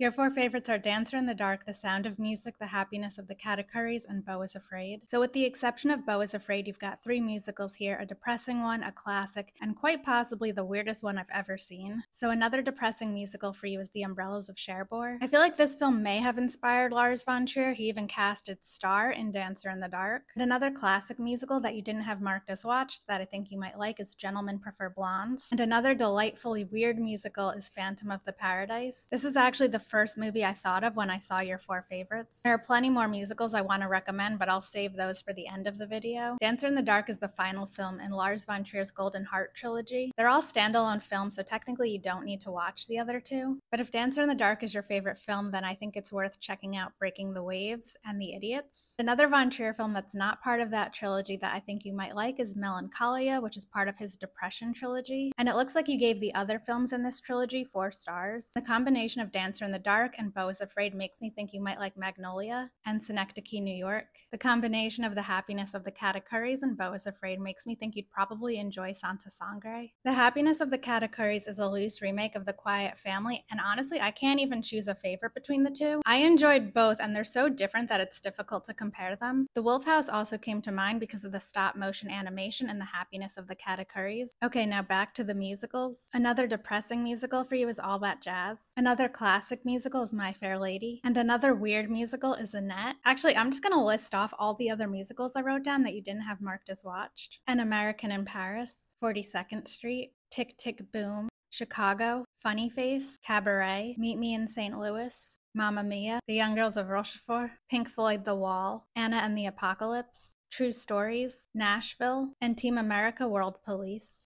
Your four favorites are Dancer in the Dark, The Sound of Music, The Happiness of the Katakuris, and Beau is Afraid. So, with the exception of Beau is Afraid, you've got three musicals here a depressing one, a classic, and quite possibly the weirdest one I've ever seen. So, another depressing musical for you is The Umbrellas of Cherbourg. I feel like this film may have inspired Lars von Trier. He even cast its star in Dancer in the Dark. And another classic musical that you didn't have marked as watched that I think you might like is Gentlemen Prefer Blondes. And another delightfully weird musical is Phantom of the Paradise. This is actually the first movie I thought of when I saw your four favorites. There are plenty more musicals I want to recommend, but I'll save those for the end of the video. Dancer in the Dark is the final film in Lars von Trier's Golden Heart trilogy. They're all standalone films, so technically you don't need to watch the other two. But if Dancer in the Dark is your favorite film, then I think it's worth checking out Breaking the Waves and The Idiots. Another von Trier film that's not part of that trilogy that I think you might like is Melancholia, which is part of his Depression trilogy. And it looks like you gave the other films in this trilogy four stars. The combination of Dancer in the Dark and Beau is Afraid makes me think you might like Magnolia and Synecdoche, New York. The combination of the happiness of the Katakuris and Beau is Afraid makes me think you'd probably enjoy Santa Sangre. The happiness of the Katakuris is a loose remake of The Quiet Family, and honestly, I can't even choose a favorite between the two. I enjoyed both, and they're so different that it's difficult to compare them. The Wolf House also came to mind because of the stop motion animation and the happiness of the Katakuris. Okay, now back to the musicals. Another depressing musical for you is All That Jazz. Another classic musical is My Fair Lady. And another weird musical is Annette. Actually, I'm just gonna list off all the other musicals I wrote down that you didn't have marked as watched. An American in Paris, 42nd Street, Tick Tick Boom, Chicago, Funny Face, Cabaret, Meet Me in St. Louis, Mamma Mia, The Young Girls of Rochefort, Pink Floyd The Wall, Anna and the Apocalypse, True Stories, Nashville, and Team America World Police.